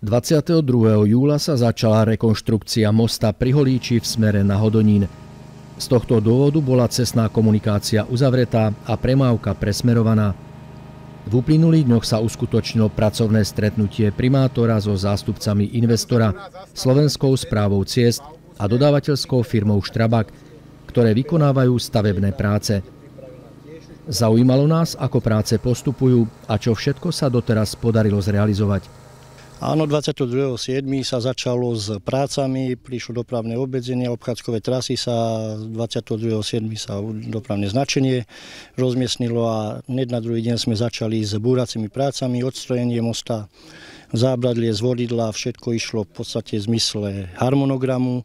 22. júla sa začala rekonštrukcia mosta pri Holíči v smere na Hodonín. Z tohto dôvodu bola cestná komunikácia uzavretá a premávka presmerovaná. V uplynulých dňoch sa uskutočnilo pracovné stretnutie primátora so zástupcami investora, Slovenskou správou ciest a dodávateľskou firmou Štrabak, ktoré vykonávajú stavebné práce. Zaujímalo nás, ako práce postupujú a čo všetko sa doteraz podarilo zrealizovať. Áno, 22.7. sa začalo s prácami, prišlo dopravné obmedzenie, obchádzkové trasy sa 22.7. sa dopravné značenie rozmiestnilo a hneď na druhý deň sme začali s búracími prácami, odstrojenie mosta, zábradlie, zvodidla, všetko išlo v podstate v zmysle harmonogramu. E,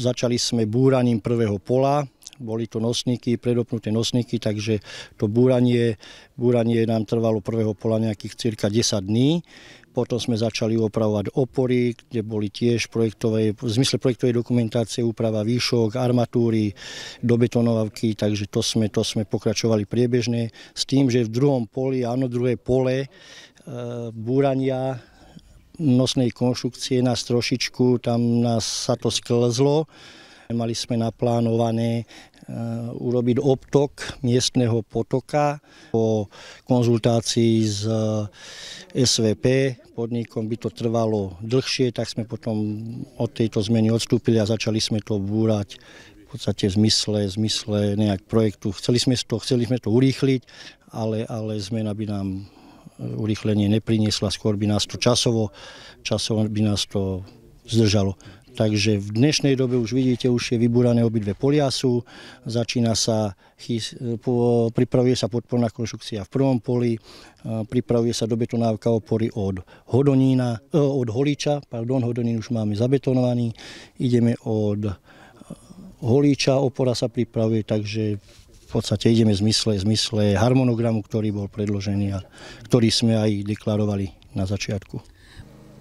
začali sme búraním prvého pola, boli to nosníky, predopnuté nosníky, takže to búranie, búranie nám trvalo prvého pola nejakých cirka 10 dní. Potom sme začali opravovať opory, kde boli tiež projektové, v zmysle projektovej dokumentácie úprava výšok, armatúry, do betonovavky, takže to sme, to sme pokračovali priebežne. S tým, že v druhom poli, áno, druhé pole e, búrania nosnej konštrukcie nás trošičku, tam nás sa to sklzlo, Mali sme naplánované e, urobiť obtok miestneho potoka. Po konzultácii s e, SVP podnikom by to trvalo dlhšie, tak sme potom od tejto zmeny odstúpili a začali sme to búrať v podstate v zmysle, v zmysle nejak projektu. Chceli sme to, chceli sme to urýchliť, ale, ale zmena by nám urýchlenie nepriniesla, skôr by nás to časovo, časovo by nás to zdržalo. Takže v dnešnej dobe už vidíte, už je vybúrané obidve poliasu, začína sa, pripravuje sa podporná konštrukcia v prvom poli, pripravuje sa dobetonávka opory od Hodonína, e, od Holíča, pardon, Hodonín už máme zabetonovaný, ideme od Holíča, opora sa pripravuje, takže v podstate ideme v zmysle, v zmysle harmonogramu, ktorý bol predložený a ktorý sme aj deklarovali na začiatku.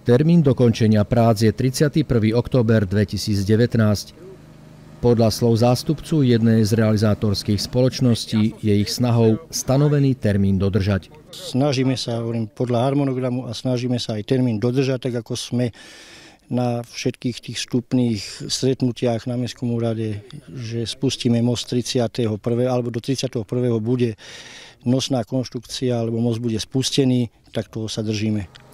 Termín dokončenia prác je 31. október 2019. Podľa slov zástupcu jednej z realizátorských spoločností je ich snahou stanovený termín dodržať. Snažíme sa, hovorím, podľa harmonogramu a snažíme sa aj termín dodržať, tak ako sme na všetkých tých vstupných stretnutiach na Mestskom úrade, že spustíme most 31. alebo do 31. bude nosná konštrukcia alebo most bude spustený, tak toho sa držíme.